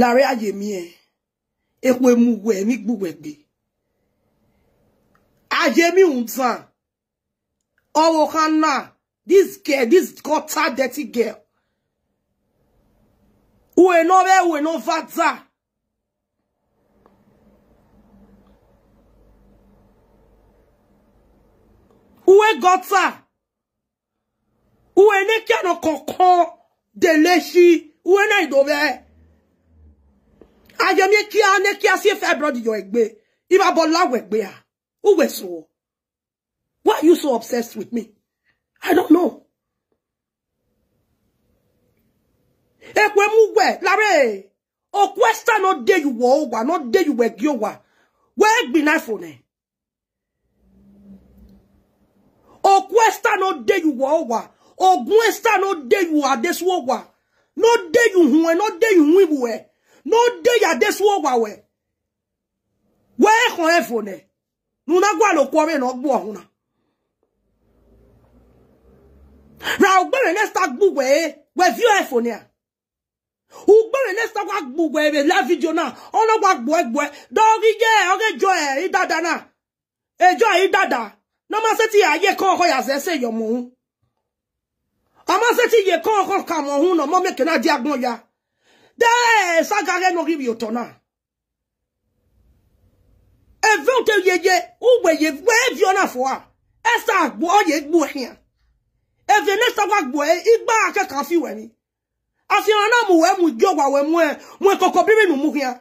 láàrin àyè mi ẹ epo emuwe mi gbùwẹgbẹ àyè mi ń tàn ọwọ this girl this gutter dirty girl wòye náà bẹ wòye náà fata. Uwe gọta, uwe ní kẹ́nu kọ̀ọ̀kan dèlé sí, uwe náà ìdòbẹ́ ayẹmí kia, ní kia si ẹfẹ brodi yọ egbe. ìbábọlá wọ ẹgbẹ à ó wẹ so? why are you so obsessed with me i don't know. ekwe mu wẹ lára òkú ẹsítà náà dé ìwọ wà náà dé ìwọ ẹgbẹ wà wẹ gbin náà fò ní. òkú ẹsítà náà dé ìwọ wà ògùn ẹsítà náà dé ìwọ àdéṣúwọ wà náà dé ìhùn ẹ náà dé ìhùn ìwọ ẹ. No n'ode ya desuo wawe we kon efone na gwa lo ko me no gbo ohun ra ogbere le sta gbugwe we view efone a ugbere le sta gwa gbugwe be la video na ona gwa gbo egbo e. do rije oge jo e idada na ejo e, idada no ma se ti aye kon ko ya se se yo mo hun ama se ti ye kon ko ka mo hun no mo me ke na di agbon ya de sagare no ribi otona evonte yeye uwe ye we viona foa esa agbo ye gbo hian eve ne sa wa gbo e igba akekan fi we ni afiran na mu we mu jogwa we mu e mu koko bibi nu mu hian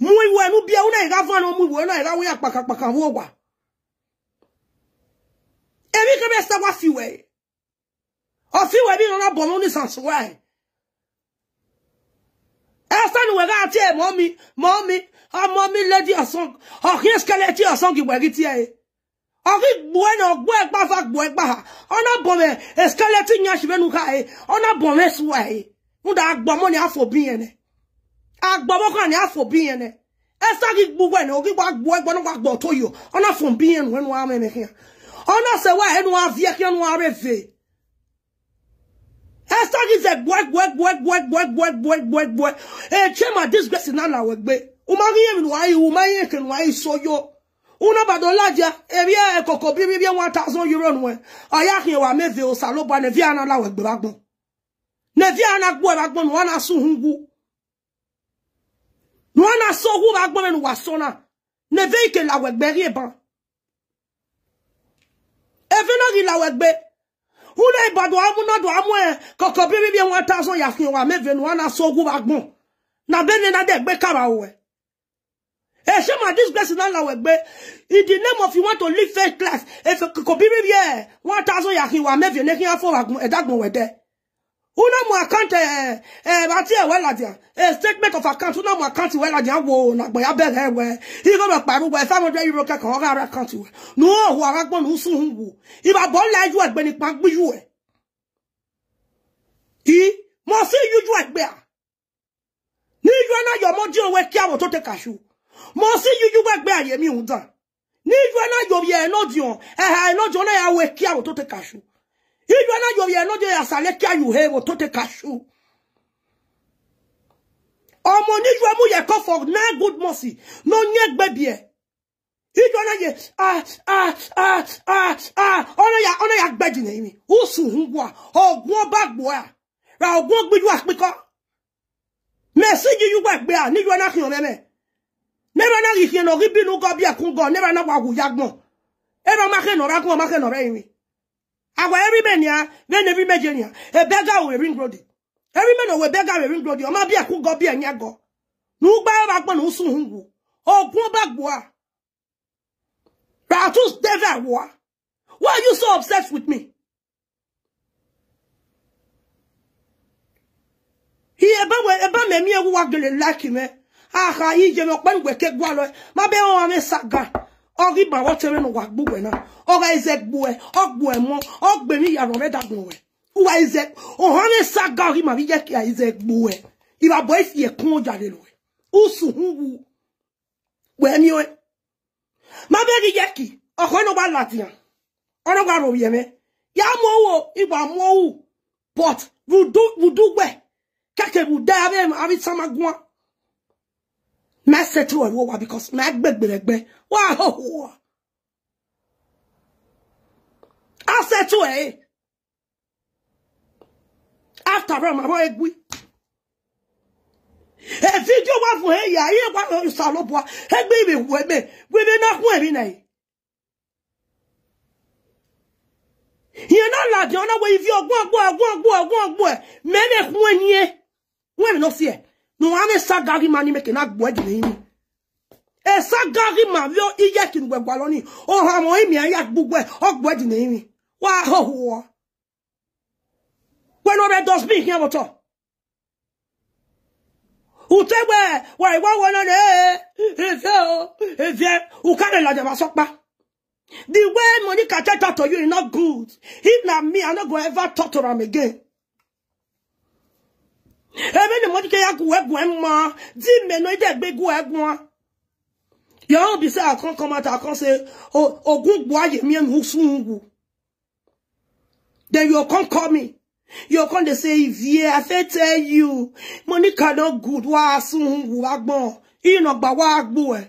mu iwe nu bia una ira fun mu iwe na ira we apakapakan wo wa ebi kebe sa wa fi we o fi we bi na bo mu ni sansuwa e ẹsẹ̀ni wẹ̀rẹ̀ àti ẹ̀ mọ́mi mọ́mi ọmọ mi lẹ́dí ọ̀sán ọ̀kí ẹ̀sìkẹ́lẹ́tì ọ̀sán kì wẹ̀rí tiẹ̀ ọ̀kí gbọ́ ẹ̀nà fa ha ọ̀nà bọ̀mẹ̀ ẹ̀sìkẹ́lẹ́tì yẹn ṣùgbọ́n nù ká ẹ̀ ọ̀nà bọ̀mẹ̀ sùwà ẹ̀ ń da ni àfọ̀bí yẹn nẹ agbọ̀mọ́ ni àfọ̀bí yẹn nẹ ẹsẹ̀kì gbogbo ẹ̀nà ọ̀kí gbọ́ ẹ̀gbọ́ náà ona tó Esther is a boy, boy, boy, boy, boy, boy, boy, boy, boy. Eh, chema disgrace na la wegbe. Umariye mi nwai, umaye ke nwai soyo. Una badolaja, ebia eh, e eh, koko bi bi 1000 euro nwe. Aya kin wa meve o salo ne via na la wegbe bagbon. Ne via na gbo bagbon wa na su hungu. Wa na so hu bagbon me wa Ne ve ke la wegbe ri ban. Evena ri la wegbe ule ibado amu na do amu e koko bibi bi 1000 ya fin wa mevenu sogu bagbon na bene na de gbe kara o e Eh, show my this blessing now, we be. In the name of you want to live first class, if koko bibi be here, one thousand yahi wa mevi, nekin afo wa, edag mo wede una mu account eh eh ati e eh, well adia a statement of account una mu account well adia wo na gbo ya bere we i go be paru we 500 euro ke kan ra account we no wo ara gbon nu sun wo i ba bo la ju egbe ni pa gbu ju e i mo si ju ju egbe a ah. ni ju na yo mo di owe ki awo to te kasu mo si ju ju egbe aye ah, mi hun dan ni ju na yo ye no di on eh eh no jo na ya we ki awo to te kasu Hivyo na yo ye loje ya salekia yu hewo tote kashu. Omo ni jwe mu ye kofo na good mercy. No nye gbebie. Hivyo na ye ah ah ah ah ah. Ona ya ona ya gbeji ne imi. Usu hungwa. Ogwo bagbo ya. Ra ogwo gbiju akpiko. Mesiji yu gbegbe ya. Ni jwe na kinyo meme. Never na rifye no ribinu gobi akun go. Never na wagu yagbon. Ever make no rakun make no re imi. agwa every man ya when every man ya a beggar will ring road every man we beggar will ring road o ma bi ku go bia nya go nu gba ba gba nu su hungu ogun ba gbo a ratus devil wa why are you so obsessed with me he eba we eba me mi ewu wa gele like me aha ije mo pa ngwe ke gwa lo ma be won wa me sagan Ori ba wo tere no wagbugwe na. Ora izek buwe. Ogbuwe mo. Ogbemi ya rome da gbuwe. Uwa e. e O hane sa gari ma vije ki ya izek buwe. Iba boy si ye kon jade lowe. Usu We Wemi we. Ma beri O ko no ba latian. Ono gwa ro yeme. Ya mo wo. Iba mo wo. But. Vudu, vudu we. Kake vudu ave. Avi sama gwan my settle and what because my beg beg wow I settle eh after all, my boy gui e video wa fun e ya ye wa lo sa lo bo e gbe mi wo me gbe mi na kun e mi nai yen na la bi ona we ifi ogun ogun ogun ogun ogun ogun me me kun e ni e won me no fear no ane sagari mani meke na gbo di ni e eh, sagari ma rio iye kin gbe gwaloni o ha mo imi aya gbugbo o oh, gbo di ni wa ho ho when over does be here motor utegbe wa iwa wona ne efe o efe u kare la de ba sopa the way Monica tell to you is not good if na me i no go ever talk am again Ebe ni mo dike ya gu egun emma. Di me no ide gbe gu egun. Your own be say I can't come out. I can't say oh ogun gbo aye mi emu sungu. Then you come call me. You come, they say if you I fit tell you. Monica no good. Wa sungu agbon. Ino gba wa agbo e.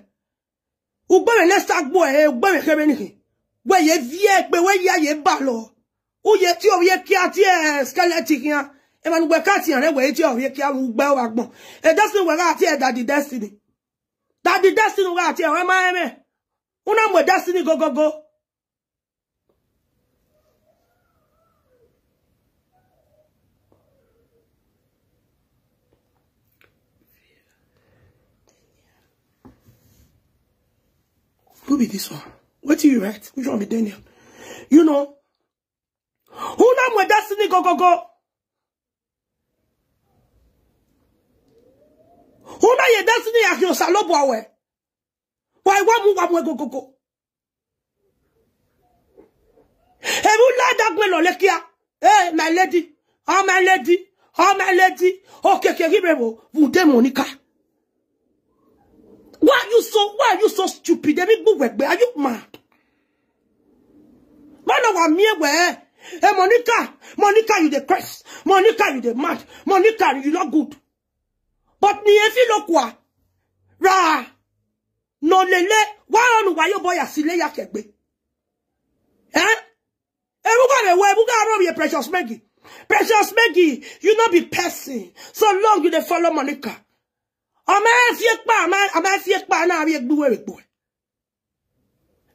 Ugbo me let's agbo e. Ugbo me kebe ni. We ye vie pe we ya ye ba lo. Ó yẹ tí ó yẹ kí a skeletic yan e ma nugbe ka ti ran we ti ori ki aru gbe wa gbon e destiny we ga e daddy destiny daddy destiny we ga e we ma eme una mo destiny go go go Who be this one? What do you write? Which one be Daniel? You know. Who now my destiny go go go? ye destiny ya kiosa lobo awe. Why wamu wamu ego gogo. Ebu la dagwe lo lekia. Eh, my lady. Oh, my lady. Oh, my lady. Okay, okay, ribebo. Vude Monica. Why are you so, why are you so stupid? Ebi bu wegbe. Are you mad? Mana wa miye Hey, eh? eh, Monica. Monica, you the crest. Monica, you the mad. Monica, you not good but ni efi lokwa ra no lele wa onu wa yo boya sile ya kegbe eh ebuga re we ebuga ro ye precious megi precious megi you not be person so long you dey follow monica ama efie pa ama ama efie pa na abi egbu we egbu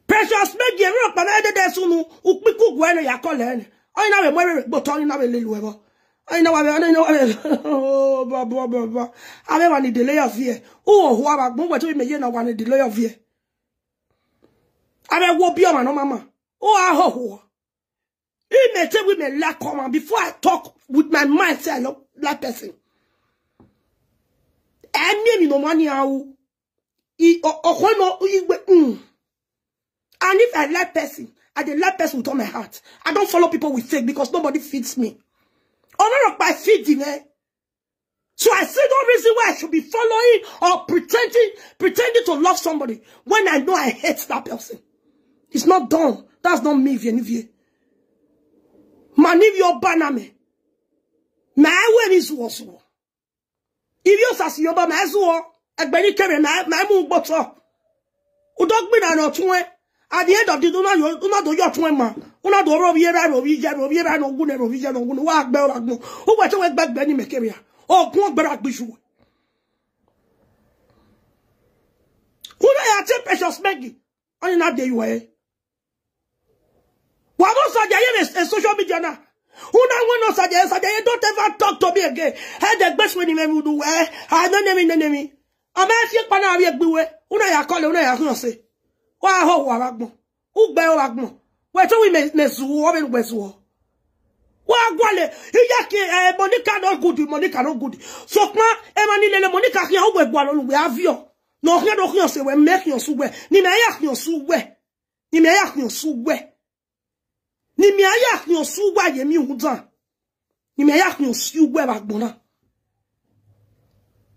precious megi ero pa na dede sunu upiku gwe na yakole ni oyin na we mo re gbo to oyin na we lelu ebo I know I know I know. oh ba ba ba ale wa ni delay of here Oh, who are gbon we to me ye na wa ni delay of here ale wo bi o ma no mama Oh, a ho ho e me te we me la common before i talk with my mind say i love that person emi mi no money awu i okwo no igbe mm. and if i like person i dey like person with all my heart i don't follow people with fake because nobody fits me Honor of my feet delay. So I see no reason why I should be following or pretending, pretending to love somebody when I know I hate that person. It's not done. That's not me, Vienivie. Manivio baname. Na ewe If you zuwo. Ibi osasi yoba ma ezuwo. Egbeni kere na ma emu ugboto. Udogbina na otunwe. At the end of the day, una yo una do yo tun ma. Una do ro bi era ro bi je ro bi era no gun ro bi je no gun wa gbe ora gun. O gbe to we gbe gbe ni mekebia. Ogun ogbera gbisu. Una ya te precious megi. Oni na dey we. Eh. Wa no so je ye eh, social media na. Una we no so je so je don't ever talk to me again. He eh, de gbe swe ni me mu du we. I ah, no name me name me. Ama fi pa na ri egbi we. Una ya call una ya kan se wa ho wa wagbon ugbe wa wagbon we to we mesu wo be mesu wo wa gwale iya ke eh, monica no good monica no good so pa e eh, ma ni lele monica ki ho we gwa lo we avio no hia do hia se we me hia su we ni me ya hia su we ni me ya hia su we ni me ya hia su wa ye mi hudan ni me ya hia su we wagbon na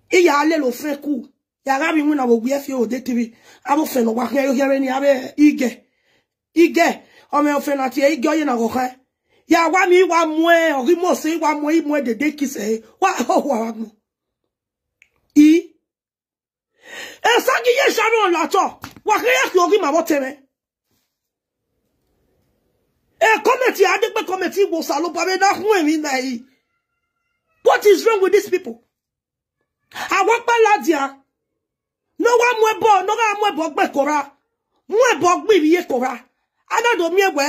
iya ale lo fẹ́ kú yàrá mi wúna wògbé ẹfẹ òde tèbi abófẹnà wà kẹ yẹrẹ ni abẹ igẹ igẹ ọmọ ọfẹnà àti igẹ ọyẹ nàgọ kẹ yàwá mi wà mú ẹ ọrí mọ sí wà mú ẹ mú ẹ dédé kìsẹ ẹ wà ọwọ àwọn àgbọn i ẹsàgì yẹ sànù ọlọtọ wà kẹ yẹ kí orí màwọ tẹmẹ ẹ kọmẹtì adépẹ kọmẹtì ìwòsàn ló pàmẹ náà fún èmi náà yìí What is wrong with these people? àwọn pẹ́ ládìá. n'ọwa mwebe mu ebo ọgbe kora mwebe ọgbe ihe kora anadomi egbe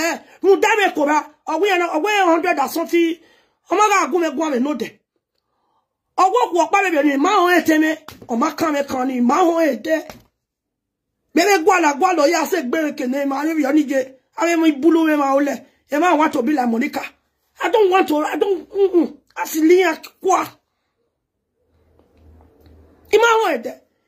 rudame kora ọgwe ya hundred asọti ọmaga agụmegwu ame n'ode ọgwọgwụ ọkparebe na ịma ahụ eteme ọmakame kan na ịma ahụ ete gbere gwala ya se gbere kene ma arịrị ya nige arịrị ma want to be like Monica I don't want to I don't mm -mm. kwa ete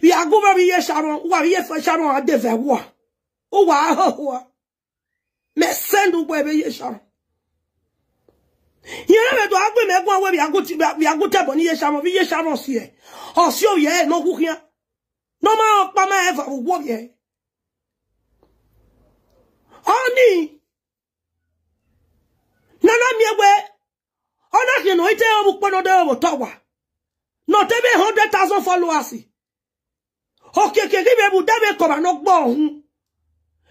Biago ba biye sharon, wa biye fa sharon a deve wa. O wa ha wa. Me send u bwe biye sharon. Yere me do agbe me gwa we biago ti biago te boni ye sharon, biye sharon si e. O si o ye no ku rien. No ma o pa ma e fa wo ye. Oni. Nana mi ewe. Ona ki no ite o mu pono de o to wa. No te be 100,000 followers okeke ni bebu dame koma no gbo hun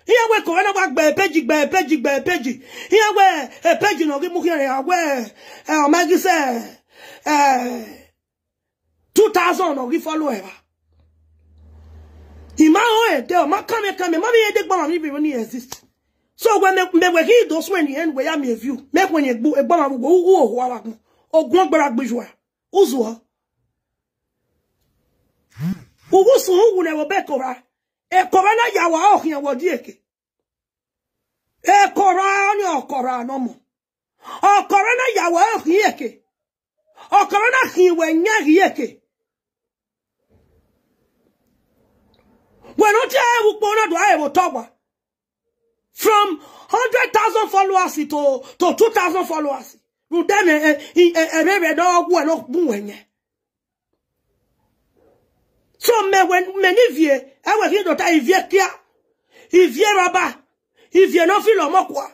iya we ko na gba epeji gba epeji gba epeji iya we epeji no gi mu kire awe e o magi se eh 2000 no gi follow e ba ima o e de o ma kame kame ma bi e de gba mi bi ni exist so when me we ki those, when the end, we ya me view me ko ni egbo egbo ma gbo wo ho wa kun ogun gbara gbejuwa uzuo ugusu hugule wo bekora ekora na yawa ohia wadi eke ekora ni okora no mo okora na yawa ohia eke okora na hiwe nya eke. When ti e wu pona do e wo togba from 100,000 followers to to 2,000 followers. me, e e e, e rebe do ogwu e no bu wenye. So me when many vie, I will hear that I vie kia, I vie raba, I vie no filo mo kwa,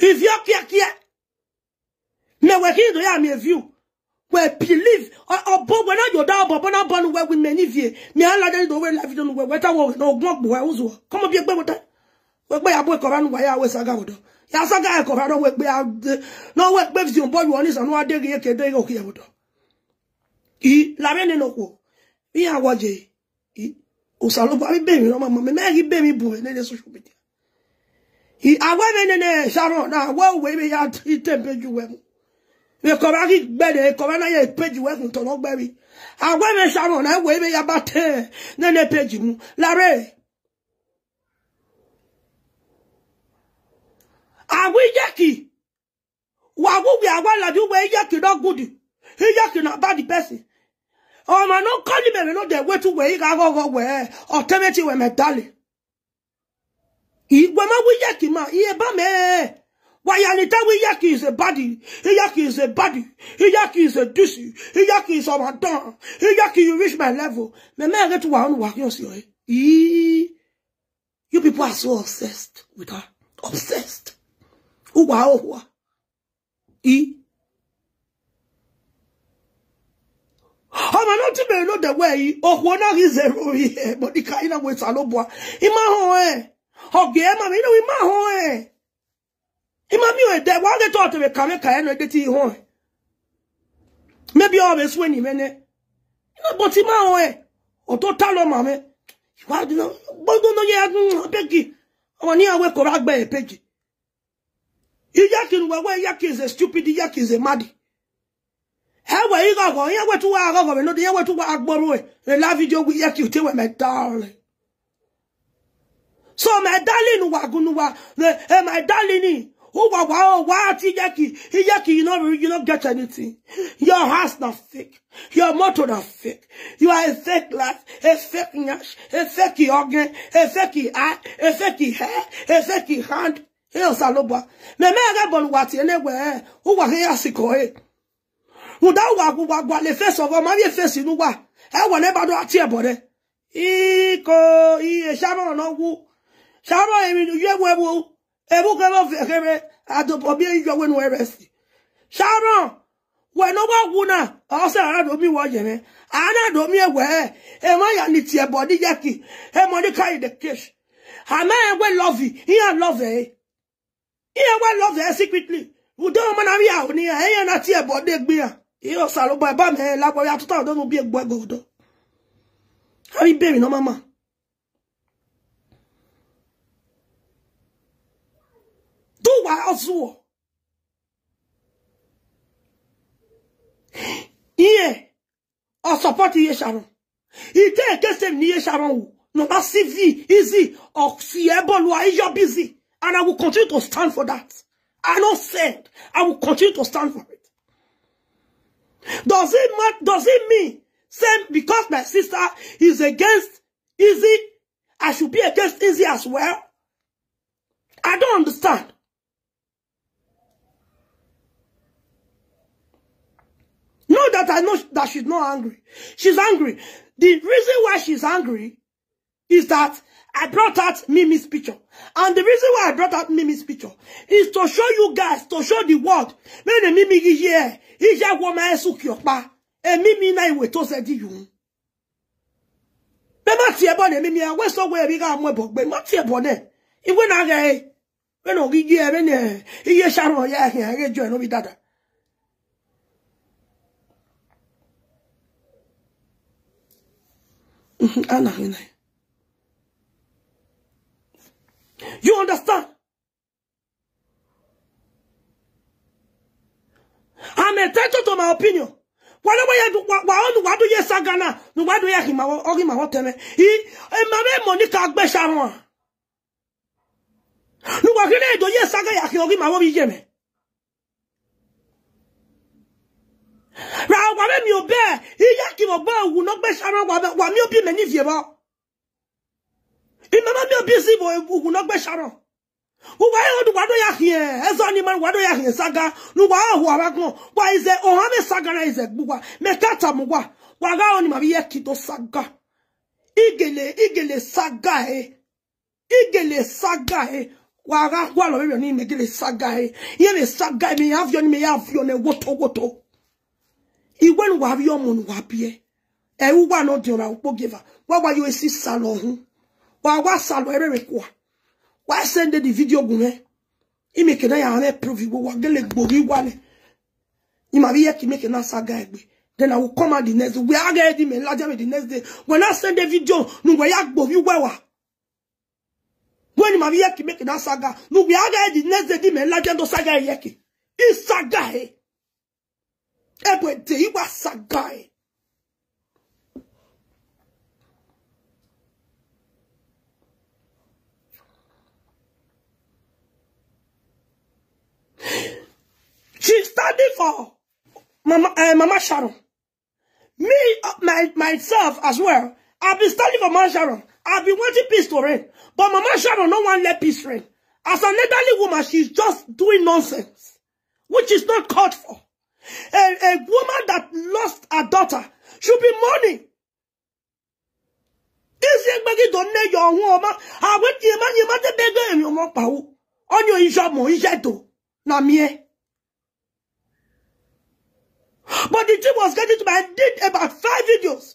I vie kia kia. Me we here do ya me view, we believe or bo we na yoda bo But na bo no we we many vie. Me ala dey do we life do no we weta wo no gbon gbo we uzo. Come bi egbe weta. We boy a boy ko ranu wa ya we saga wodo. Ya saga a ko ranu we gbe no we gbe vision bo you on is and wa dey ke dey ko kia wodo. I la me ne no ko bí àwọjẹ òsàlóbọ abíbèmí ọmọ ba mi bemi no mama me mi mẹ́rin bèmí bùrẹ nílé social media àwọ mi nínú ṣàrùn náà àwọ òwe mi yá tẹ péjú wẹmu mi kọba kí gbẹdẹ kọba náà yẹ péjú wẹkùn tọnà gbẹmí àwọ mi ṣàrùn náà òwe mi yá bá ne nínú péjú mu lára àwọ ìjẹkì wàá wúwi àwọ ìlàjú wẹ ìjẹkì náà gùdì ìjẹkì náà bá di pẹsì o ma no kali me no de wetu we ga go go we o temeti we metali igwa ma wi yaki ma iye ba me Wayanita Iyaki is a body. Iyaki is a body. Iyaki is a dusi. Iyaki is our don. Iyaki, you reach my level. Me man get to one work you see. You people are so obsessed with her. Obsessed. Uwa uwa. E ọma na otu mere n'ode wee okwu ọ naghị zere ihe kpọdịka ị na-weta alụbụa ime ahụ onwe ọgụ ma ọ geta ka ya na-edeta ihe onwe mebi ọ bụ esiwe n'ime ne ịnabọta ime ahụ onwe ya peki ọma n'ihe wekọrọ agba ya e peki iyaki ngwa gwa yaki is a stupid is a madi Ewe iga kwa, yewe tuwa aga kwa, melodi yewe tuwa agborwe. Lela video wi yeki utewe me darling. So my darling wa gunuwa, eh, e my darling ni, who wa wa wa ti yeki, he yeki, you know, you don't get anything. Your heart's not fake. Your motto not fake. You are a fake life, a fake nash, a fake organ, a fake eye, a fake hair, a fake hand. Here's a Saloba. Me me aga bolu wa ti, ene we, who wa he yasiko eh wa gu wa gu le face of ma bi face inú wa e wo le ba do ati ebore iko i iye shamoro no wu shamoro emi yewu ebu ebu ke lo fe kebe adopo bi yo wenu eresi shamoro we no ba wu na o se ara do mi wo yeme ara do mi e ewe e ma ya ni ti ebodi je ki e mo ni carry the case e ewe love iyan love e iyan we love e secretly Udo man abi ya oni e yan na ti ebode gbe Iyo salobo eba me lapo ya tuta odo no bi egbo egodo. Ari baby no mama. Do wa ozuo. Iye o support iye Sharon. Ite against him niye Sharon o. No ba CV easy or fiable wa your busy and I will continue to stand for that. I not said I will continue to stand for it. Does it matter? Does it mean same because my sister is against Easy, I should be against Easy as well? I don't understand. Know that I know that she's not angry. She's angry. The reason why she's angry is that I brought out Mimi's picture. And the reason why I brought out Mimi's picture is to show you guys, to show the world. Mene Mimi is here, giye, ije woma esu kiokpa. E Mimi na iwe to se di yun. Be ma ti ebo ne Mimi, we so we bi ga mwe bogbe. Ma ti ebo ne. Iwe na ge, we no gigi e, we ne, iye sharon ye, ye jo e no bi dada. Ana hinaye. You understand? I'm entitled to my opinion. Why do you do, Why do you sagana? No, Why do you him? Or him, what tell me? He, and eh, my name, Monica Besharon. No, what can I do? Yes, I can. Or him, I will be Jimmy. Ra wa mi o be, iya ki mo gbo owu no gbe saran wa mi o bi me ni fie mo. Imemami obisivo ugunogbesharo. Uwaye odu wado ya hie. Ezo ni man wado ya hie saga. Nuwa ahu awakno. Wa ize ohame saga na ize gbuwa. Mekata mwa. Waga oni mabi ye kito saga. Igele, igele saga he. Igele saga he. Waga kwa lo bebe ni megele saga he. Yele saga he. Me avyo ni me avyo ne woto woto. Iwe nuwa avyo munu wapye. E uwa no diona upo giva. Wawa yo esi salohun. Wa wa salwere rekwa. Wa sende di video gume. Ime na ya ane provi wo wa gele gbori wale. Ima vi yeki make na saga egbe. Then I will come out the next We are getting me larger the next day. When send the video, no we gbori When na saga. No we are getting the next day di me do yeki. e. Egbe iwa e. She studied for Mama, uh, Mama Sharon. Me, uh, my, myself as well, I've been studying for Mama Sharon. I've been wanting peace to reign. But Mama Sharon, no one let peace reign. As an elderly woman, she's just doing nonsense, which is not called for. A, a woman that lost a daughter should be mourning. This young baggy don't know your woman. I went to your man, your mother begged him, your mom, Pau. On your issue, more issue, too. Na me. But the team was getting to me. I did about five videos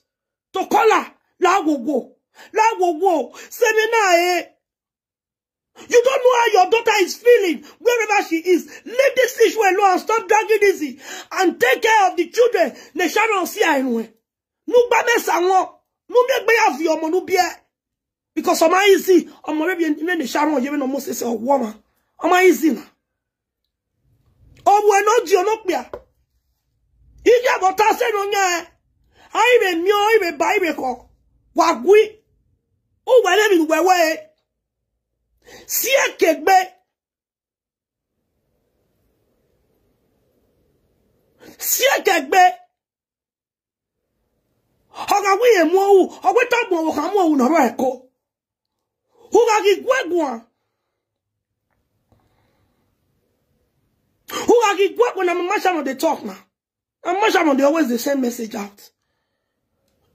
to call her. La wo wo. La wo wo. Seminar eh. You don't know how your daughter is feeling, wherever she is. Leave this issue alone and stop dragging this and take care of the children. They shall see her anyway. No bames àwọn. No make me have your money be Because ọmọ yìí sí, ọmọ rẹ̀ bí ẹni ṣàrùn even almost a woman? ọ̀wọ́ ọmọ. Ọmọ ọwọ́ ẹ lọ́jì ọlọ́pìá ije bọ̀tá sẹ́nu nya ẹ ayìmẹ̀ mìọ́ ayìmẹ̀ bá ayìmẹ̀ kọ̀ wà gui ó wà lẹ́nu wẹ̀wẹ́ ẹ sí ẹ̀kẹ́ gbẹ́ sí ẹ̀kẹ́ gbẹ́ ọ̀gá wíyẹ̀ mú ọ̀hún ọ̀gbẹ́tàgbọ̀n ọ̀hún àmọ́ ọ̀hún nàrọ̀ ẹ̀kọ́ ọ̀gá kì í gbẹ́gùn à. Who are you when I'm a mashaman they talk now? I'm mashaman they always the same message out.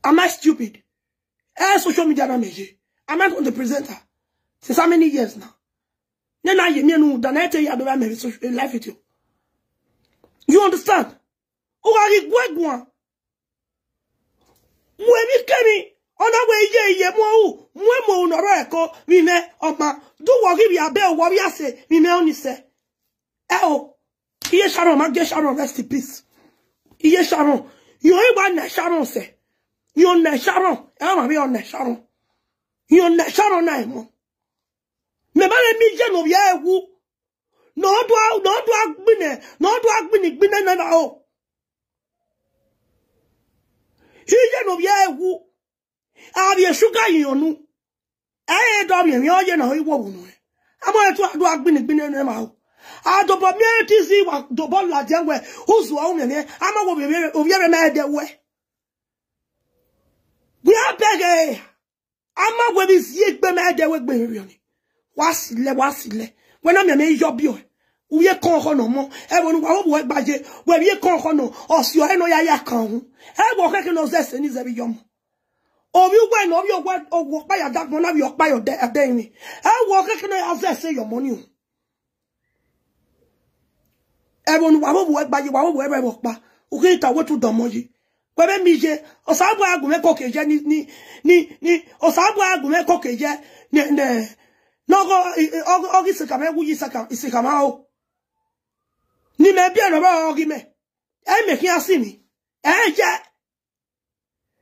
Am I stupid? Eh, social media damage. I'm not on the presenter. Since how many years now? Then I you know that I tell you about my life with you. You understand? Who are you going? When you ọ̀nà wo iye iye mú ọ̀hún mú èmò òun ọ̀rọ̀ ẹ̀kọ́ mímẹ́ ọ̀gbà dúwọ̀ rí rí abẹ́ òwọ́rí àṣẹ mímẹ́ òníṣẹ́ ẹ o Iye Sharon, ma get Sharon, rest in peace. Iye Sharon, you ain't want ne Sharon Say You ne Sharon, eh ma be on ne Sharon. You ne Sharon na emo. Me ba le mi je no bi ewu. No do a, no do a gbine, no do a gbine gbine na no, no, Iye no bi ewu. A bi sugar yonu. Eh do bi mi o je na o iwo wonu. Amo e tu adu agbine gbine na ma o adobo ah, mieti zi wa dobo la jengwe huzu wa unene ama wo bebe obiere me dewe ama wo bi zi egbe me dewe gbe rioni wa sile wa sile we na mi me yo bio uye kon ko no mo e wonu wa wo gbaje we bi kon ko no osio eno ya ya kan hu e no e zese ni zebi yomo obi ugwe na obi ogwa ogwo pa ya dagbon na bi opa yo de e wo keke no ya zese your money ebon wabobu egbaji wabobu ebe mokpa ukinta wetu domoji kwebe mi je osagbo agume kokeje ni ni ni ni osagbo agume kokeje ne ne nogo ogi sekame wuyi saka isekama o ni me bie no ba ogi me e me kin asimi e je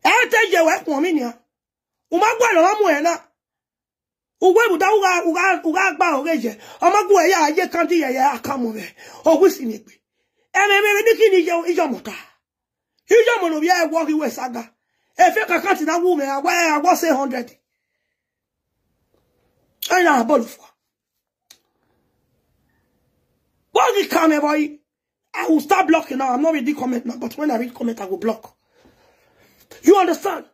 e te je we pon mi ni a o ma gbo lo mo e na uweruda ugagba oreje ọmọgbọ ẹyà ayé kan dí ẹyà akamọrẹ owó sì ní pé ẹnì mìíràn ní kí ni ìjọmọta ìjọmọlò bí ẹwọ ríwẹ sága efe kankan ti dáwọ rẹ àwọ àwọ ṣe hundred ẹyà bọọlù fún wa bọọlù kan ẹbọ yìí I will start blocking now I'm not reading comment now but when I read comment I will block you understand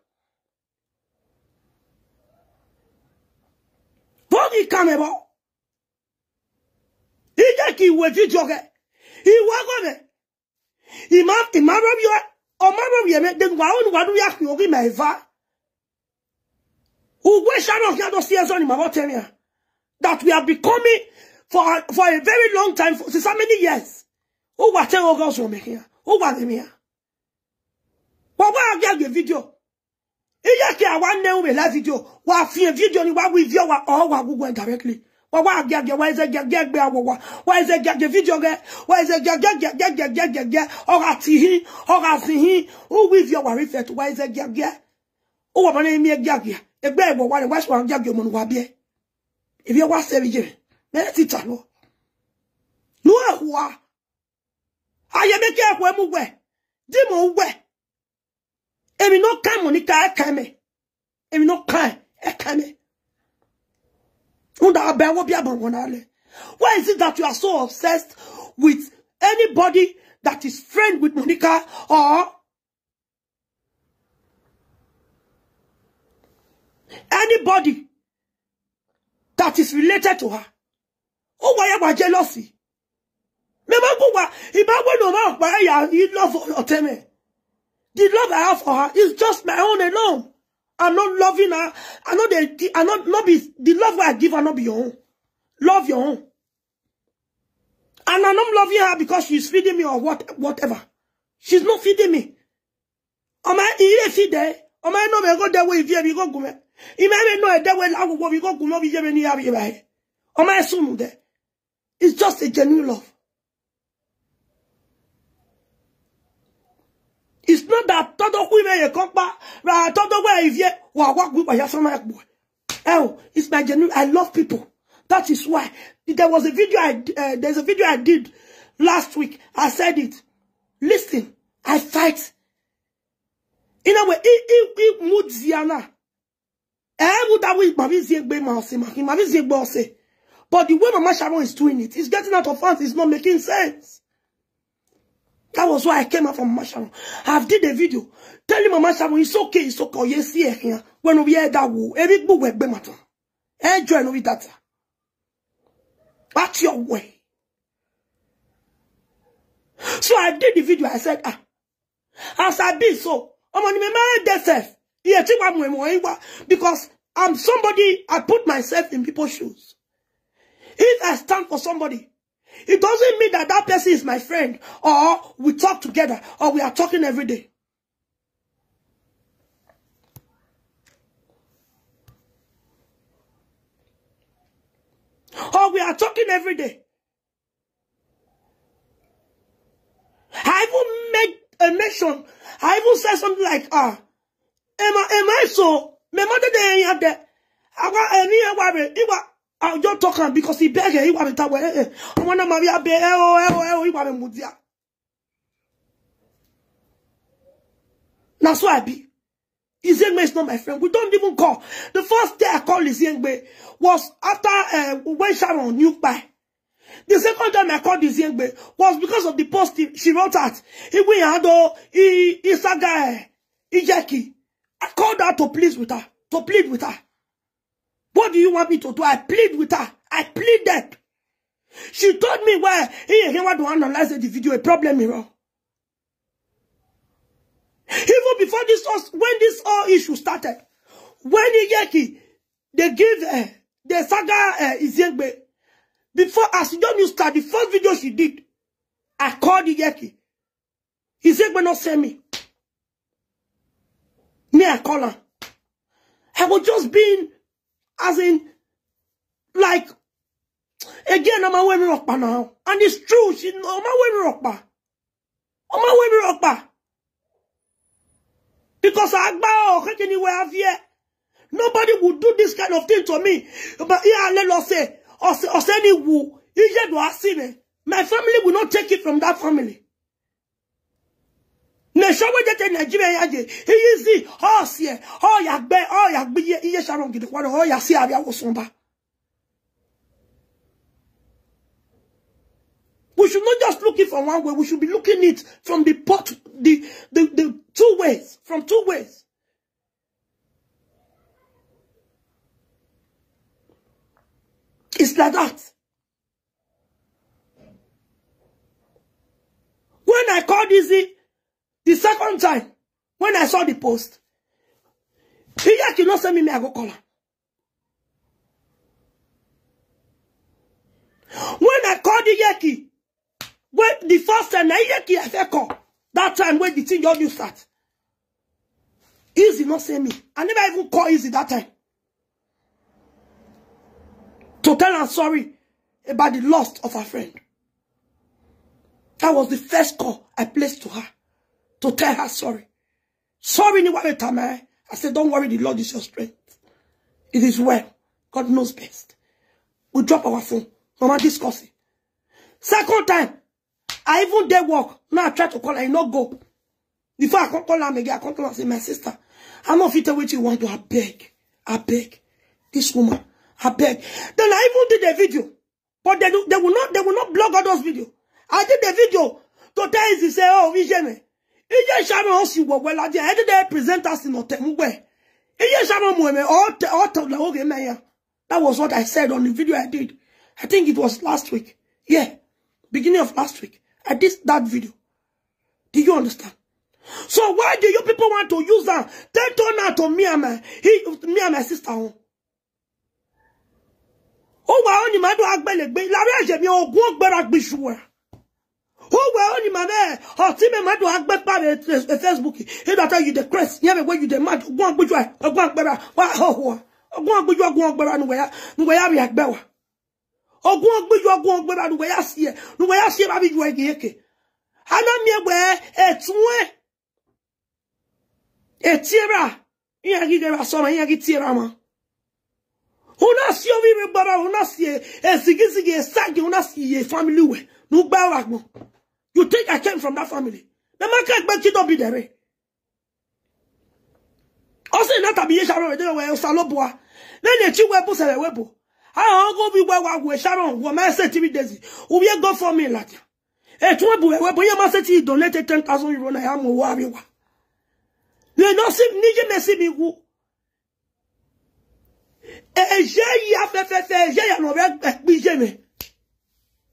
bogi kamebo ije ki weji joge iwa gone ima ima robi ọmọ robi eme de ngwa onu wadu ya ki ogi ma eva ugwe sharon ki ado si ezo ni mabo tenia that we are becoming for for a very long time for so many years o wa ten ogos from here o wa dem here Papa, I get the video. ihe ke awa ne ume la video. Wa fiye video ni wa we video wa all wa Wa wa wa gya gya gbe wa. Wa gya gya video ge. Wa gya gya gya gya gya gya gya gya. ti hi, si hi. U wa wa gya e. wa se èmi ló ká mọ̀ níka ẹ̀ka mi èmi ló ká ẹ̀ka e, e mi unda abẹ́ wọ́n bí àbọ̀ wọn alẹ́ why is it that you are so obsessed with anybody that is friend with Monica or anybody that is related to her ó wáyé wá jealousy mẹ́mọ́ kó wá ìbáwọ́ ló máa pa ẹ̀yà yìí lọ́fọ̀ọ́ ọ̀tẹ́mẹ̀. The love I have for her is just my own alone. I'm not loving her. I know they I not not be the love I give her not be your own. Love your own. And I'm not loving her because she's feeding me or what whatever. She's not feeding me. Am I here feed there? Am I no me go there way if you go gume? If I no there way lagu go we go gume we jebe ni abi bai. Am I soon there? It's just a genuine love. not that todo ku me ye kompa ra todo we if ye wa wa ku pa ya sama ku oh it's my genuine i love people that is why there was a video I, uh, there's a video i did last week i said it listen i fight in a way i i i mudiana eh mudawi mabi ziegbe ma ose mabi ziegbe ose but the way mama sharon is doing it is getting out of hand. it's not making sense That was why I came out from Mama I've did a video telling Mama Sharon it's okay, it's okay. Oh, yes, here when we had that war, oh, every book we be matter. Enjoy no with that. That's your way. So I did the video. I said, ah, as I be so, I'm on my mind myself. because I'm somebody. I put myself in people's shoes. If I stand for somebody, It doesn't mean that that person is my friend or we talk together or we are talking every day. Or we are talking every day. I even make a mention. I even say something like, ah, am I, am I so? My mother didn't have that. I want, I need a I'm just him because he beg he want to talk with eh, where eh. I want to marry a be eh, oh oh oh he want to mudia. That's why I be. Izengbe is not my friend. We don't even call. The first day I called Izengbe was after uh, when Sharon knew by. The second time I called Izengbe was because of the post she wrote at. Oh, he He, he's Iwe guy. He Jackie. I called her to plead with her. To plead with her. What do you want me to do? I plead with her. I pleaded. She told me why he he want to analyze the video a problem mirror. Even before this when this all issue started, when Iyeki they give uh, eh, the saga uh, Iziegbe before as you start the first video she did, I called Iyeki. Iziegbe not send me. Me I call her. I was just being As in, like, again, I'm a women rock now. And it's true, she, I'm a women rock I'm a women rock Because I bow, anywhere here. Nobody would do this kind of thing to me. But yeah, let us say, or say, or say, my family will not take it from that family. Nigeria yaje iye oh, oh, sharon oh, We should not just look it from one way. We should be looking it from the pot, the, the, the two ways, from two ways. It's like that. When I called Izzy The second time, when I saw the post, Iyaki no send me me I go call her. When I called Iyaki, when the first time I Iyaki I fair call, that time when the thing just new start. Easy not send me. I never even call Easy that time. To tell her sorry about the loss of her friend. That was the first call I placed to her to tell her sorry. Sorry, ni e. I said, don't worry, the Lord is your strength. It is well. God knows best. We drop our phone. Mama discuss it. Second time, I even did work. Now I try to call her, I not go. Before I call her again, I come to her and say, my sister, I'm not fit what you want to. I beg. I beg. This woman, I beg. Then I even did a video. But they, do, they will not they will not block all those videos. I did the video to tell you, say, oh, vision. eh. Iye shama osi wogwe la dia. Ede de present no in otemugwe. Iye shama mueme. Ote ote la oge meya. That was what I said on the video I did. I think it was last week. Yeah. Beginning of last week. I did that video. Do you understand? So why do you people want to use that? They turn out to me and my, he, me and my sister. Oh, why only my do agbele gbe. Lari mi ogun ogbera gbe who were only my there or team me mad do have back by the Facebook. He that you the crest, never where you the mad, go on oh, oh. oh, with ah. ah, you, a guan better, what ho, a guan with your guan better, and where, where I react better. Ogun ogbe a, ogun ogbe ba nu we ya si e nu we ya si e ba bi ju ege eke ana mi egbe etun e etiera iya gi de ba so ma iya gi tiera ma una si o vi me bara una si e sigisi ge sagi una si e family we nu gba wa gbon You think I came from that family? The man can't expect you to be there. Eh? Also, in that be Sharon, they were Saloboa. Ah. Then the two weapons and a weapon. I go be where we Sharon, who where my city daisy. Who we go for me, like Latia. Eh, a two weapon, your master donated ten thousand euro. I am a warrior. They don't see me, you may see me who. Eje ya fefefe, eje ya no be gbije eh, me.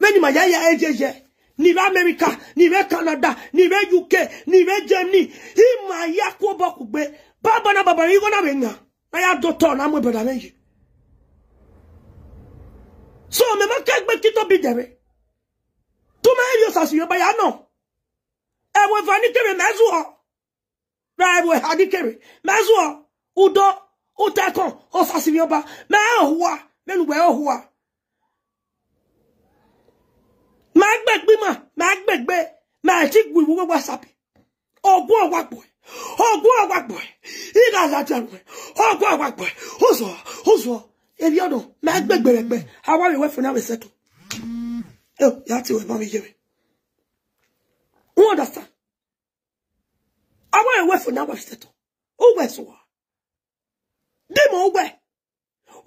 Meni ma ya ya eje je nibe America nibe Canada nibe UK nibe Germany ima ya ko boku gbe baba na baba yi gona benga na ya doctor na mo brother meji so me ma ka gbe kito bi debe to me yo sasiyo ba ya no ewe vani kebe mezuo na ewe hadi kebe mezuo udo utekon osasiyo ba me ohua me nuwe ohua máa gbẹ̀gbẹ́ mà máa gbẹ̀gbẹ́ máa ti gbù ìwúwo wásàpì ọgbọ́n ọ̀wàpọ̀ ọgbọ́n ọ̀wàpọ̀ ìdá àlàjà rẹ̀ ọgbọ́n ọ̀wàpọ̀ ọ̀sọ̀ ọ̀sọ̀ èmi ọ̀nà máa gbẹ̀gbẹ̀ rẹ̀gbẹ̀ àwọn ìwé fún náà ṣètò ẹ yà á ti wẹ̀ bá mi yé mi wọ́n understand àwọn ìwé fún náà ṣètò ó wẹ̀ sùn wá dèmọ̀ ó wẹ̀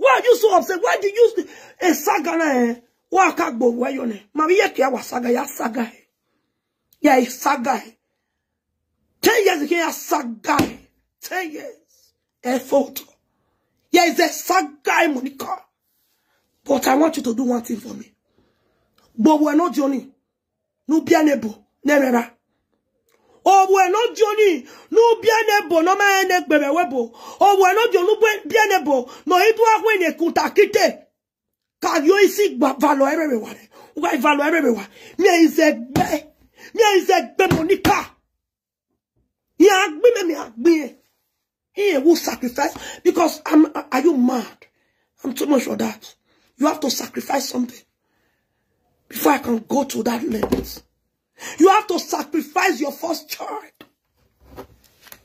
why are you so upset why did you a sagana eh wa ka gbowo eyo ne ma bi ye ke wa saga ya saga he ya saga he 10 years ke ya saga he 10 years e photo ya is a saga Monica but i want you to do one thing for me gbowo e no joni no bi anebo nerera owu enoji oni n'ubi enebo n'ọma ene gbere webo owu enoji onugbe bi enebo na idu ahụ enyekuntakite Kàyọ́ìsì you ẹ̀rẹ̀rẹ̀ value rẹ̀. Wà value ẹ̀rẹ̀rẹ̀ Me is a ìṣẹ̀ Me is a ìṣẹ̀ Monica. mo ní me Yẹ agbín mi agbín who sacrifice? Because I'm, are you mad? I'm too much for that. You have to sacrifice something before I can go to that level. You have to sacrifice your first child.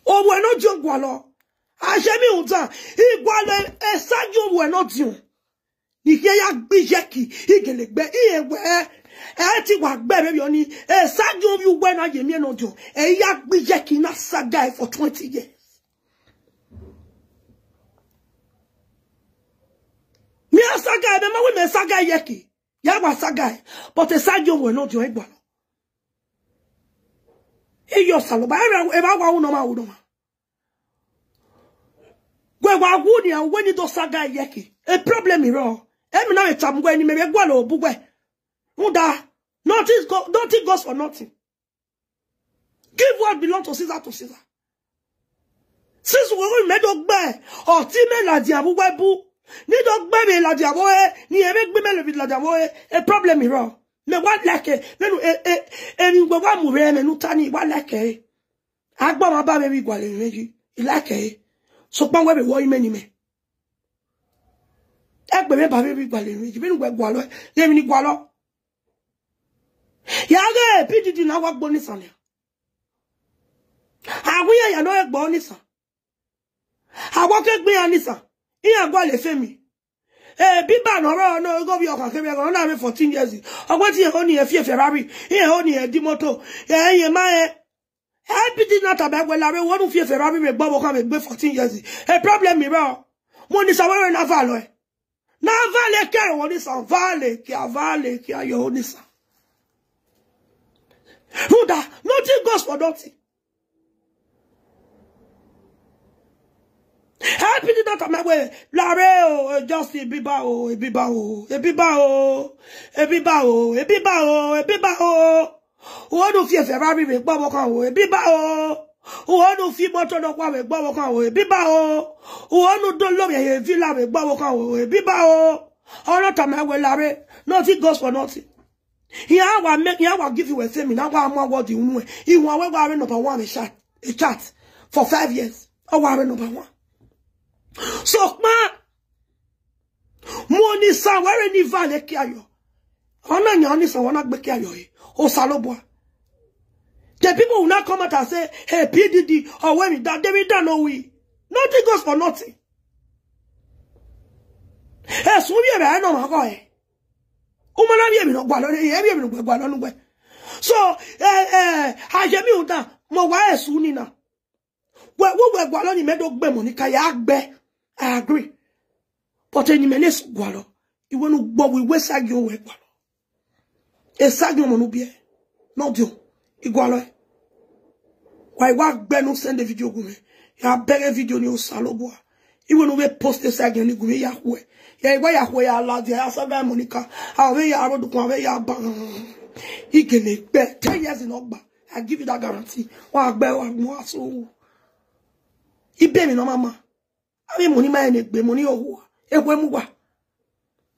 Oh, we're not young, Gualo. Ajemi Uta. Igualo, Esajo, we're not young ihe ya gbijeki igelegbe ihe we eti wa gbe me yo ni e sagi obi ugbe na yemi no dio e ya gbijeki na saga for twenty years mi asaga be ma we me saga yeki ya wa saga but e sagi obi no dio egba e yo salo ba e ba wa uno ma uno ma gwe wa gu ni an we ni do saga yeki a problem iro Emi na echamgwe ni mebe gwa lo bugwe. Uda. Nothing go nothing goes for nothing. Give what belongs to Caesar to Caesar. Since we made ogbe, or oh, time la di abugwe bu. Ni dogbe me la di aboe, ni ebe gbe me le bi la di aboe, a problem iro. Me wa leke, me nu e e e ni gbe wa mu re me nu tani wa leke. Agba ma ba me bi gwa le meji. Ilake. So pon we be wo ime ni me. egbe me ba me bi gbale mi jibe ngwe gwa lo le mi ni gwa lo ya ge pdd na wa gbo nisan ni awiye ya lo egbo nisan awo ke gbe ya nisan iyan gwa le fe mi eh bi ba no ro no go bi okan kebe go na me 14 years ogbo ti e ho ni e fie ferrari e ho ni e di moto e yen ma e, e pdd na ta ba gwe la re wo nu fie ferrari me gbo bo kan me gbe 14 years e problem mi ro mo ni sawo re na fa lo e. na vale ke wonisa vale ke vale ke ayo onisa Ruda, nothing goes for nothing. Helping it not of my way. Lare o, e just e biba o, e biba o, e biba o, e biba o, e biba o, e biba o. Wọ́n dùn fi ẹ̀fẹ̀ rárí rẹ̀ gbọ́ ọmọkàn o, ebiba o uonu fi moto no kwa we gbawo kan we biba o uonu do lo ye vi la we gbawo kan we biba o oro ta ma we lare nothing goes for nothing He wa make He wa give you a semi now wa mo what you know e won we wa number 1 a chat a chat for five years o wa number 1 so pa mo ni sa were ni vale ki ayo ona yan ni so wona gbe ki ayo e o sa lo boa The people will not come out and say, hey, PDD, or when we done, they will done, no we. Nothing goes for nothing. Hey, so we are no more So, eh eh, ha je mi uta, mo wa esu ni na. We we gba loni me do gbe mo ni gbe. I agree. But ẹni me nesu gba You Ìwọ nu gbo we we sagio we gba lo. E sagio mo nu bi No dio. Igwaloe. Wa igwa send the video gume. Ya bere video ni osalobwa. Iwe nuwe poste se agen ni gume yahwe. Ya igwa yahwe ya ladia. Ya saga Monica. Awe ya arodu kwa awe ya ba. Igene be. Ten years in Ogba. I give you that guarantee. Wa agbe wa gmo aso. Ibe mi no mama. Awe money ma ene gbe. Money ohuwa. Ewe mugwa.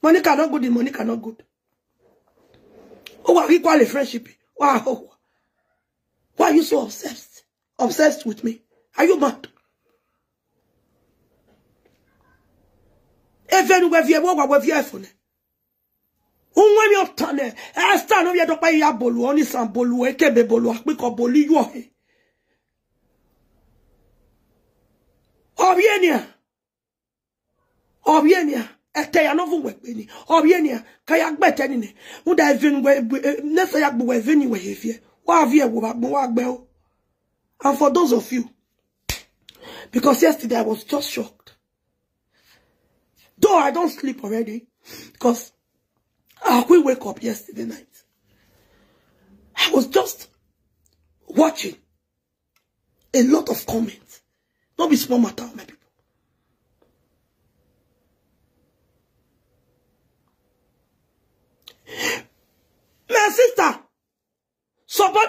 Monica not good is Monica not good. Owa rikwale friendship. Wa ohuwa. Why are you so obsessed? Obsessed with me? Are you mad? Even where you walk, where you phone. Unwe mi otane. Esta no ye dopa ya bolu, oni san bolu, ekebe bolu, akpiko bolu yo he. Obienia. Obienia. Ete ya no vunwe beni. Obienia. Kaya gbete nine. Uda even where, nesa ya gbuwe evin we hefye wá fi ẹ̀wò bá gbọ́n wá and for those of you because yesterday I was just shocked though I don't sleep already because I will wake up yesterday night I was just watching a lot of comments no be small matter my people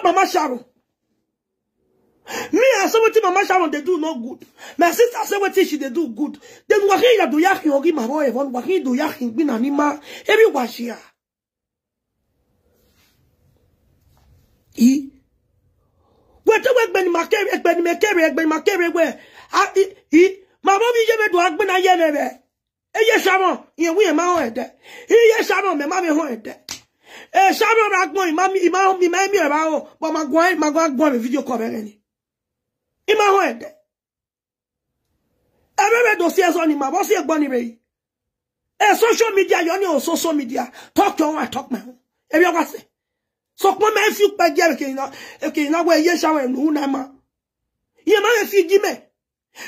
what Mama Sharon. Me and somebody Mama Sharon they do no good. My sister somebody she they do good. Then wahi ya do yahi ogi maro evon he do yahi bin anima every washia. I Wete we gbeni makere gbeni makere gbeni makere we. Ah i ma My bi je me do agbena ye nebe. Eye Sharon, yen wi e ma ho ede. Eye Sharon me ma me ho e shabo na gbon imam imam imam imam imam e ba o bo ma gbon ma gbon gbon mi video call bere imam ima ho e de e be be dossier imam ni ma bo si e gbon ni be yi e social media yo ni o social media talk your one talk my own e bi o kwa se so pon me fi pe je ke ina ke ina we ye shawo e nu na ma ye ma e fi gi me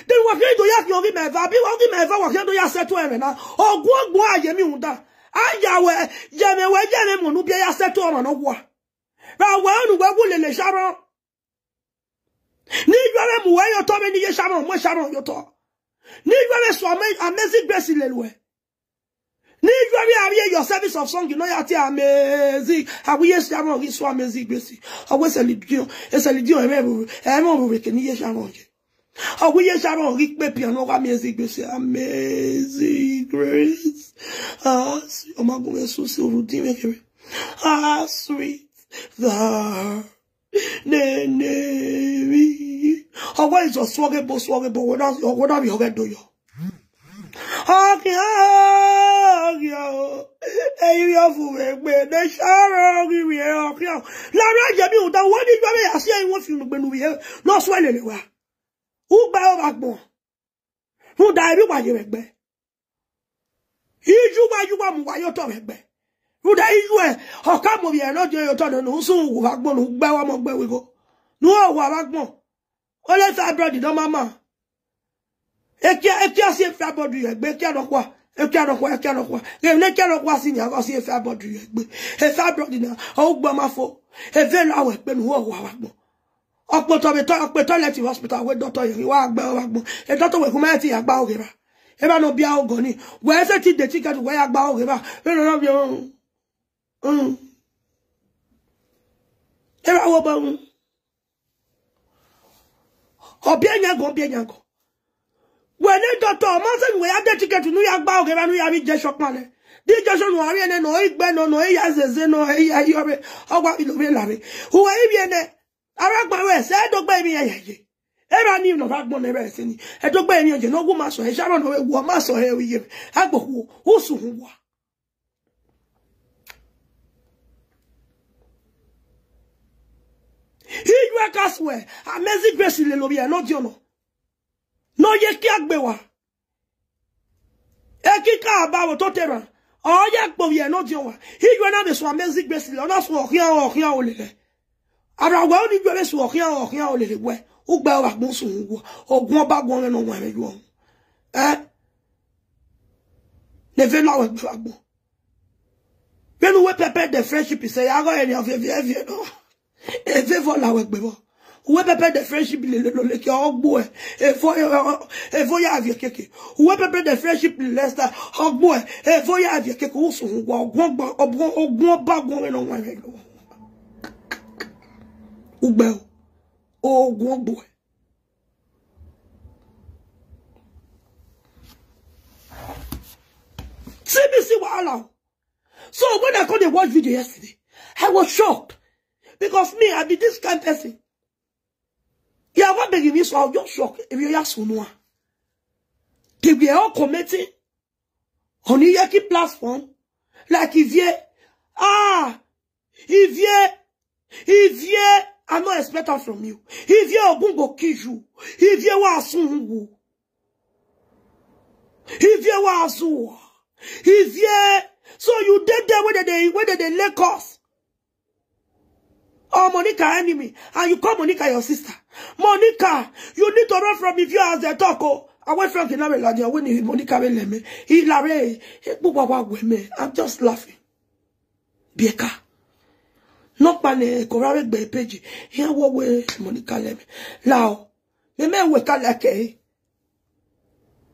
de wa fi do ya fi o vi me va bi wa vi me va wa ke do ya se to e na ogun ogun aye mi un da we, me we yemewe jene munu bia ya seto ona no wa ba we onu we gule le sharo ni yore mu we yo to me ni ye sharo mo sharo yo to ni yore so me amazing grace le lue ni yore ari your service of song you know ya ti amazing awiye sharo we so amazing grace owo se lidio e se lidio e me e mo re ke ni ye sharo je Awuye Sharon Rikpe piano wa music be say amazing grace. Ah, sweet. Oma gume susi urudi mekere. Ah, sweet. The name. Ọwọ́ ìjọ sọ́gẹ́bọ sọ́gẹ́bọ ọwọ́ náà mi ọgẹ́ dòyọ̀. Ọkẹ́ ọ̀gẹ́ ọ̀ ẹ̀yìn yóò fún mi gbé ní sọ́rọ̀ ọ̀gẹ́ ọ̀kẹ́ ọ̀. Láàárín àjẹmí òun dáwọ́ ní gbọ́dọ̀ yà sí ẹ̀yìn wọ́n fi gbẹ̀nu yẹn lọ́sọ̀ọ́ ẹ̀lẹ̀lẹ̀ wa ugbe ọbagbọ hụda eri gbanyere egbe iju gbajugba m wayo tọrọ egbe hụda iju e ọka mụrụ ya n'ọjọ ya ụtọ nọ n'ụsụ ugwu agbọ na ugbe ọmọ gbe wego n'ụwa agbọ olesa brọdị dọmama ekia ekia si efe abọdụ ya egbe ekia nọkwa ekiarokwa ekiarokwa rem ne kiarokwa si ni agosi efe abodu egbe efe abroad na o gbo mafo efe lawo pe nu o wa wa gbon okpoto be to okpoto let the hospital we doctor yi wa gbe wa gbo e doctor we kuma ti agba oge ba e ba no bia ogo ni we se ti de ti gadu we agba oge ba e no bi o mm e ba wo ba un obi enyan go obi enyan go we ni doctor ma se we ya de ticket nu ya agba oge ba nu ya mi je shock ma le Dijesu no ari ene no igbe no no eya zeze no eya yobe ogba ilobe labe. Uwe ibi ene arágbára ẹ̀sẹ̀ ẹ̀dọ́gbẹ́ mi ẹ̀yẹ̀yẹ̀ era ni ìnàbà gbọ́n ẹ̀rọ ẹ̀sẹ̀ ni ẹ̀dọ́gbẹ́ mi ẹ̀yẹ̀ náà wọ́n máa sọ ẹ̀ṣẹ̀ àrùn náà wọ́n máa sọ wi iye agbọ̀wọ́ ó sùn wà. He workers were amazing grace ilé lórí ẹ̀ lọ́dí ọ̀nà náà yẹ kí àgbẹ̀ wá ẹ kíkà àbáwò na amazing grace ara wa oni gbere su okin okin o le we o gba wa gbon sun wo ogun oba gbon lenu won re yo eh ne ve na wa gbon benu we pepe the friendship say ago any of you have you e ve for la we gbe bo we pepe the friendship le le le ki ogbo e e fo e fo ya avie keke we pepe the friendship le lester ogbo e e fo ya avie keke o sun wo ogun ogbon ogun oba gbon lenu won re yo gbẹ o oògùn ọgbọ ẹ. wahala so when I called dey watch video yesterday I was shocked because me I be this kind person yàrá bẹ̀rẹ̀ mi sọ I was just shocked if you ask sùn they be all commenting on Iyaki platform like if Ivie ah if if Ivie. I no expect that from you. If you ogun go kill you, if you wa sunwu, if you wa sunwa, if you so you dead there whether they whether they lay us. Oh, Monica enemy, and you call Monica your sister. Monica, you need to run from if you as oh. the talk. I went from Kinare Ladia when he Monica Beleme, he lare, he I'm just laughing. Bieka. n'ọkpane korara gbe peji ihe wowe monikalem lao meme wekalake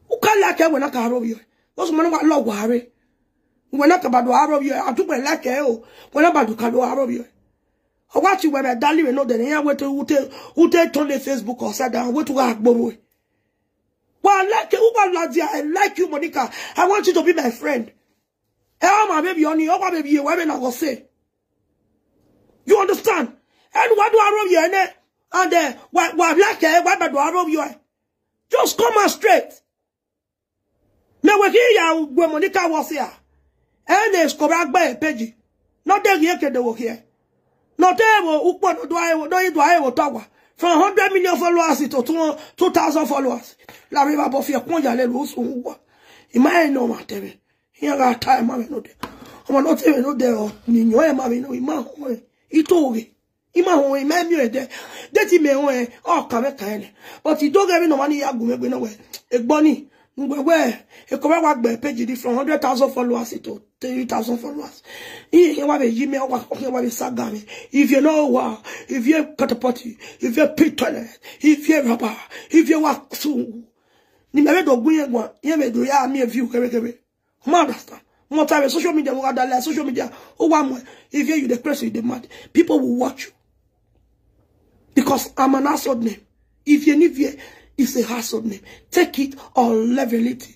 ukalake e. wena ka arobio e. osu manu wa lo ware wena ka badu arobio atugbe e. lake o wena badu ka do arobio owa ti we be dali we no de ihe wetu ute ute ton le facebook o sada wetu ga agboro Well, I like you, Ubaladia. I like you, Monica. I want you to be my friend. Hey, my baby, honey. Oh, my baby, you women, I will say. You understand? And what do I rob you? And and uh, what what black eh? why do I rob you? Eh? Just come out straight. Me we ki ya ugwe monika was here. And es ko bra gbe peji. No de ye ke de wo here. No te wo upo no do ayo do do ayo From 100 million followers to 2000 followers. La river bofi fi kun ya le lo so wo. Imagine no ma tebe. Here eh? got time ma no de. Oma no tebe oh, no de o. ninyo e ma mi no ima ho itore ima ho ima mi ede deti me ho e o ka be kan ele but i don't get me no money ya gume gbe no we egbo ni ngwegwe e ko wa gbe page di from 100000 followers to 3000 followers i he wa be yi me wa o wa be saga me if you know wa if you cut a party, if you pit toilet if you rubber if you wa su ni me do gun yen gwa yen me do ya mi e view kebe kebe ma understand One time, social media, one other, social media. Oh, one more. If you the person you the mad. People will watch you. Because I'm an household name. If you need is a household name. Take it or level it.